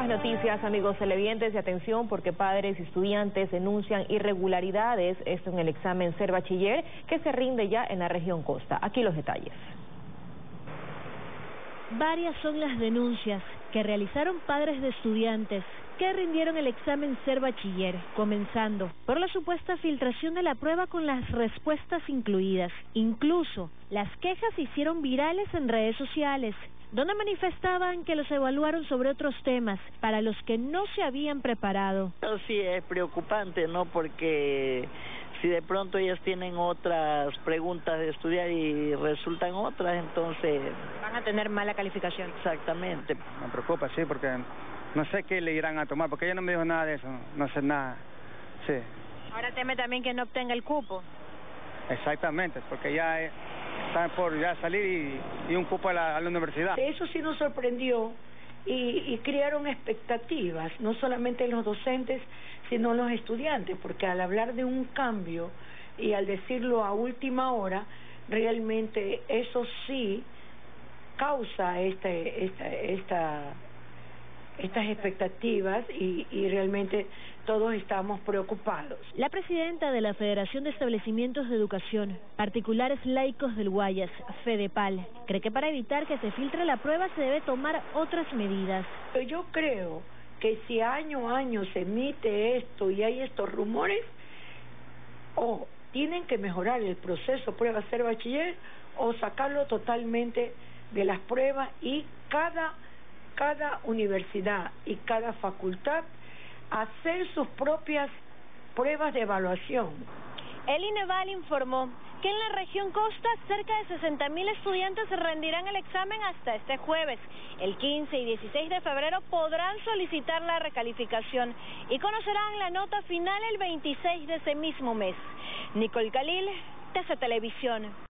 Más noticias, amigos televidentes, de atención porque padres y estudiantes denuncian irregularidades, esto en el examen Ser Bachiller, que se rinde ya en la región Costa. Aquí los detalles. Varias son las denuncias que realizaron padres de estudiantes que rindieron el examen Ser Bachiller, comenzando por la supuesta filtración de la prueba con las respuestas incluidas. Incluso las quejas se hicieron virales en redes sociales donde manifestaban que los evaluaron sobre otros temas para los que no se habían preparado. Sí, es preocupante, ¿no? Porque si de pronto ellas tienen otras preguntas de estudiar y resultan otras, entonces... Van a tener mala calificación. Exactamente. Me preocupa, sí, porque no sé qué le irán a tomar, porque ella no me dijo nada de eso, no sé nada. Sí. Ahora teme también que no obtenga el cupo. Exactamente, porque ya por ya salir y, un cupo a la, universidad. Eso sí nos sorprendió y, y, crearon expectativas, no solamente en los docentes, sino los estudiantes, porque al hablar de un cambio y al decirlo a última hora, realmente eso sí causa este, esta, esta estas expectativas y, y, realmente todos estamos preocupados. La presidenta de la Federación de Establecimientos de Educación Particulares Laicos del Guayas, FEDEPAL, cree que para evitar que se filtre la prueba se debe tomar otras medidas. Yo creo que si año a año se emite esto y hay estos rumores, o tienen que mejorar el proceso prueba ser bachiller o sacarlo totalmente de las pruebas y cada cada universidad y cada facultad hacer sus propias pruebas de evaluación. El INEVAL informó que en la región Costa cerca de 60.000 estudiantes rendirán el examen hasta este jueves. El 15 y 16 de febrero podrán solicitar la recalificación y conocerán la nota final el 26 de ese mismo mes. Nicole Galil, TC Televisión.